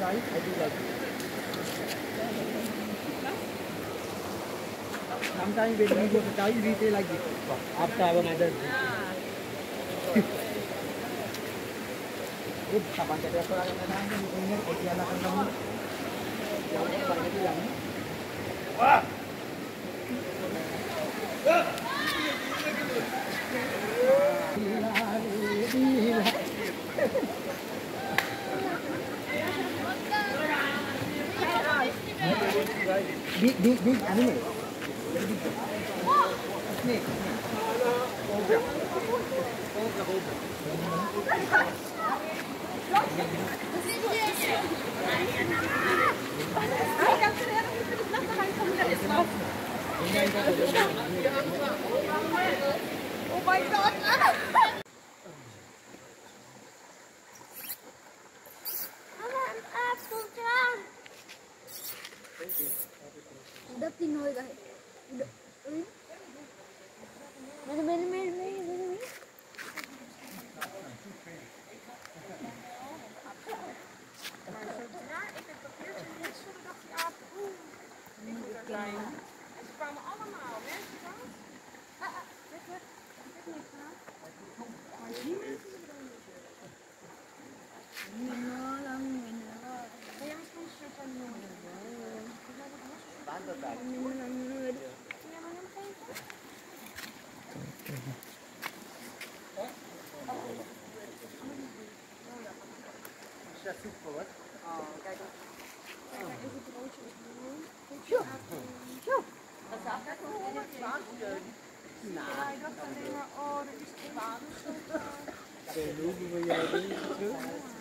Sometimes when we go to Thai, we say like this. After our mother. Good, kapan kita yang nanti ini akan kamu. Yang paling itu yang. Wah. Big, big, big animal. Snake. Cobra. Cobra, cobra. Oh my god! die nooit uit. Midden, midden, midden, midden, midden. En ze kwamen allemaal, mensen Ik heb gedaan. Maar je niet. Mino lang mino. Kaya. Ja, ik